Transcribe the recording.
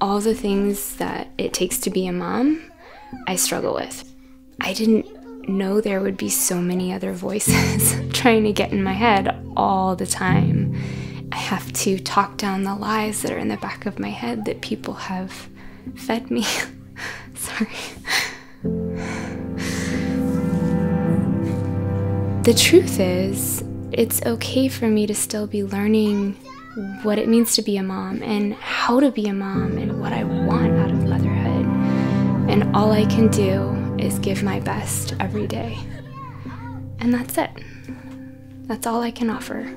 All the things that it takes to be a mom, I struggle with. I didn't know there would be so many other voices trying to get in my head all the time. I have to talk down the lies that are in the back of my head that people have fed me. Sorry. The truth is, it's okay for me to still be learning what it means to be a mom and how to be a mom and what I want out of motherhood. And all I can do is give my best every day. And that's it. That's all I can offer.